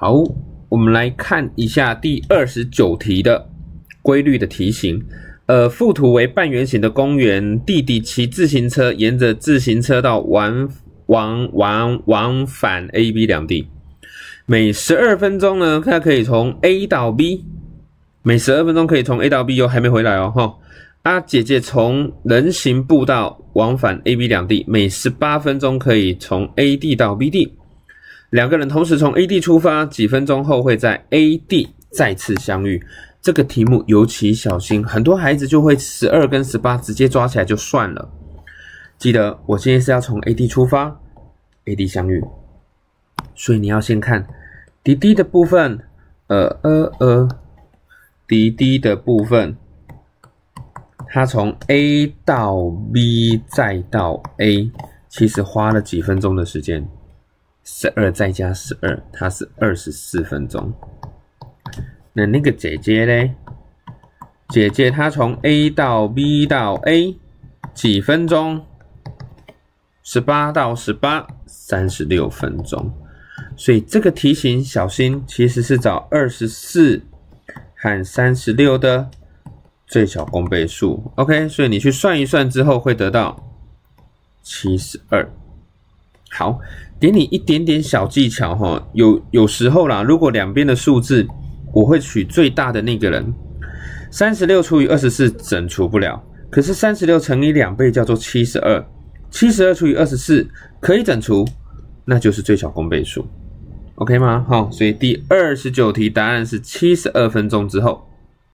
好，我们来看一下第二十九题的规律的题型。呃，附图为半圆形的公园，弟弟骑自行车沿着自行车道往往往往返 A、B 两地，每十二分钟呢，他可以从 A 到 B，每十二分钟可以从 A 到 B 哟，还没回来哦，哈。啊，姐姐从人行步道往返 A、B 两地，每十八分钟可以从 A 地到 B 地。两个人同时从 A 地出发，几分钟后会在 A 地再次相遇。这个题目尤其小心，很多孩子就会十二跟十八直接抓起来就算了。记得我今天是要从 A 地出发，A 地相遇，所以你要先看滴滴的部分，呃呃呃，滴滴的部分，它从 A 到 B 再到 A，其实花了几分钟的时间。十二再加十二，它是二十四分钟。那那个姐姐呢？姐姐她从 A 到 B 到 A 几分钟？十八到十八，三十六分钟。所以这个题型小心，其实是找二十四和三十六的最小公倍数。OK，所以你去算一算之后会得到七十二。好。给你一点点小技巧哈，有有时候啦，如果两边的数字，我会取最大的那个人。三十六除以二十四整除不了，可是三十六乘以两倍叫做七十二，七十二除以二十四可以整除，那就是最小公倍数，OK 吗？好，所以第二十九题答案是七十二分钟之后。